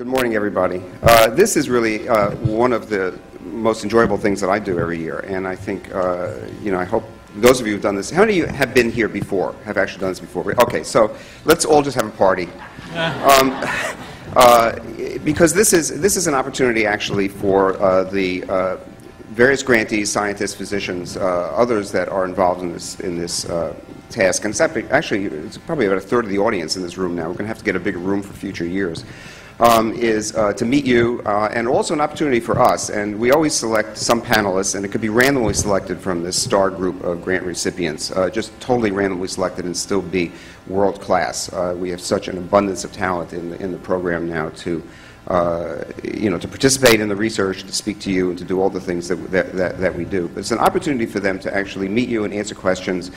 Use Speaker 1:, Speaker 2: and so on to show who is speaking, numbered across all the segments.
Speaker 1: Good morning, everybody. Uh, this is really uh, one of the most enjoyable things that I do every year, and I think, uh, you know, I hope those of you who've done this, how many of you have been here before, have actually done this before? Okay, so let's all just have a party. Um, uh, because this is, this is an opportunity actually for uh, the uh, various grantees, scientists, physicians, others that are involved in this, in this task. And it's actually, it's probably about a third of the audience in this room now. We're going to have to get a bigger room for future years um, is uh, to meet you uh, and also an opportunity for us. And we always select some panelists, and it could be randomly selected from this star group of grant recipients, uh, just totally randomly selected and still be world class. Uh, we have such an abundance of talent in the, in the program now to. Uh, you know, to participate in the research, to speak to you, and to do all the things that, that, that, that we do. But it's an opportunity for them to actually meet you and answer questions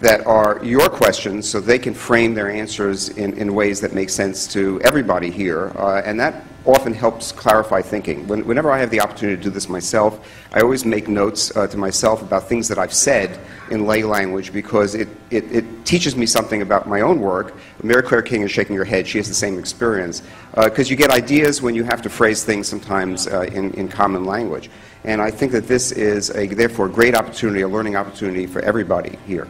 Speaker 1: that are your questions so they can frame their answers in, in ways that make sense to everybody here. Uh, and that often helps clarify thinking. When, whenever I have the opportunity to do this myself, I always make notes uh, to myself about things that I've said in lay language because it, it, it, teaches me something about my own work. Mary Claire King is shaking her head. She has the same experience. Because uh, you get ideas when you have to phrase things sometimes uh, in, in common language. And I think that this is, a, therefore, a great opportunity, a learning opportunity for everybody here.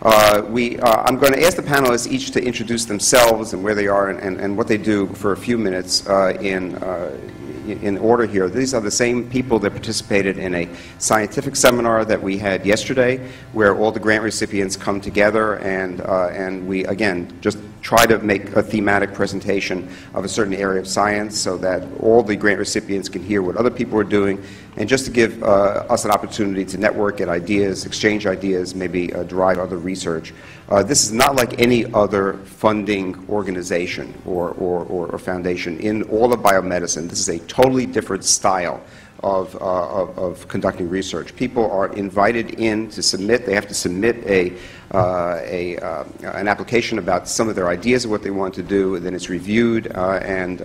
Speaker 1: Uh, we, uh, I'm going to ask the panelists each to introduce themselves and where they are and, and, and what they do for a few minutes uh, in, uh, in order here. These are the same people that participated in a scientific seminar that we had yesterday where all the grant recipients come together and, uh, and we, again, just try to make a thematic presentation of a certain area of science so that all the grant recipients can hear what other people are doing and just to give uh, us an opportunity to network, get ideas, exchange ideas, maybe uh, drive other research. Uh, this is not like any other funding organization or, or, or, or, foundation in all of biomedicine. This is a totally different style of, uh, of, of, conducting research. People are invited in to submit. They have to submit a, uh, a, uh, an application about some of their ideas of what they want to do, and then it's reviewed and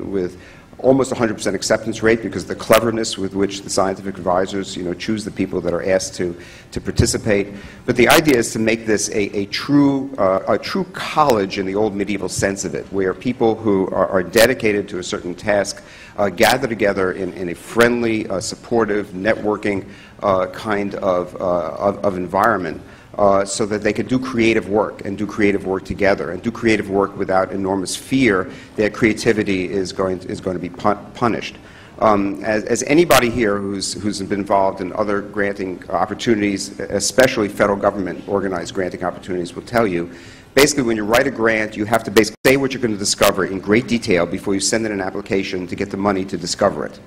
Speaker 1: with almost 100% acceptance rate because of the cleverness with which the scientific advisors you know, choose the people that are asked to, to participate. But the idea is to make this a, a, true, uh, a true college in the old medieval sense of it, where people who are, are dedicated to a certain task uh, gather together in, in a friendly, uh, supportive, networking uh, kind of, uh, of, of environment uh, so that they could do creative work and do creative work together and do creative work without enormous fear that creativity is going to, is going to be punished. Um, as, as, anybody here who's, who's been involved in other granting opportunities, especially federal government organized granting opportunities, will tell you, basically when you write a grant, you have to basically say what you're going to discover in great detail before you send in an application to get the money to discover it.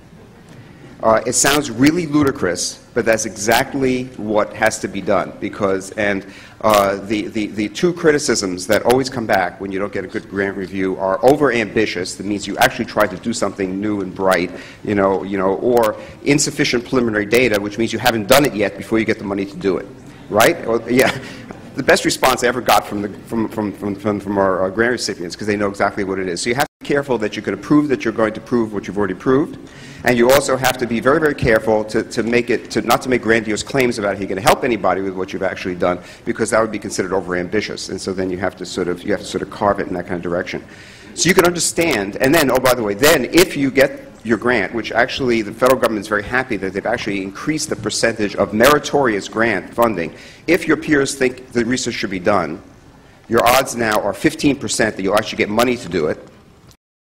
Speaker 1: Uh, it sounds really ludicrous, but that's exactly what has to be done because, and uh, the, the, the two criticisms that always come back when you don't get a good grant review are over ambitious, that means you actually try to do something new and bright, you know, you know, or insufficient preliminary data, which means you haven't done it yet before you get the money to do it, right? Well, yeah. The best response I ever got from, the, from, from, from, from, our uh, grant recipients because they know exactly what it is. So you have careful that you can prove that you're going to prove what you've already proved and you also have to be very, very careful to, to make it, to not to make grandiose claims about how going to help anybody with what you've actually done, because that would be considered overambitious. And so then you have to sort of, you have to sort of carve it in that kind of direction. So you can understand, and then, oh, by the way, then if you get your grant, which actually the federal government is very happy that they've actually increased the percentage of meritorious grant funding. If your peers think the research should be done, your odds now are 15% that you'll actually get money to do it,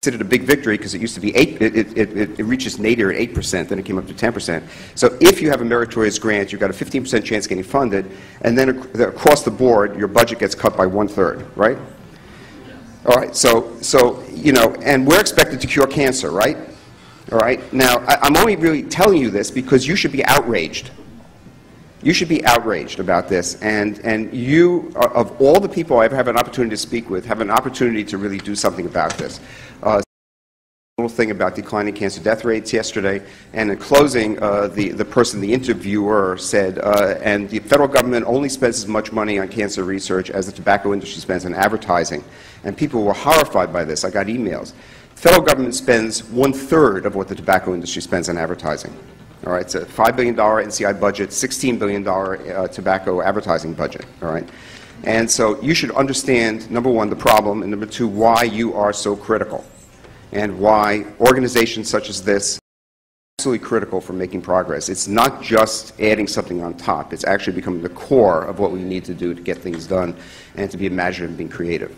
Speaker 1: considered a big victory because it used to be 8, it, it, it, it reaches nadir at 8%, then it came up to 10%. So if you have a meritorious grant, you've got a 15% chance of getting funded, and then across the board, your budget gets cut by one third, right? All right, so, so, you know, and we're expected to cure cancer, right? All right, now, I, I'm only really telling you this because you should be outraged. You should be outraged about this, and, and you, of all the people I ever have an opportunity to speak with, have an opportunity to really do something about this little thing about declining cancer death rates yesterday. And in closing, uh, the, the person, the interviewer, said, uh, and the federal government only spends as much money on cancer research as the tobacco industry spends on advertising. And people were horrified by this. I got emails. The federal government spends one third of what the tobacco industry spends on advertising. All right, it's a $5 billion NCI budget, $16 billion uh, tobacco advertising budget. All right. And so you should understand, number one, the problem, and number two, why you are so critical. and why organizations such as this are absolutely critical for making progress. It's not just adding something on top. It's actually becoming the core of what we need to do to get things done and to be imaginative and being creative.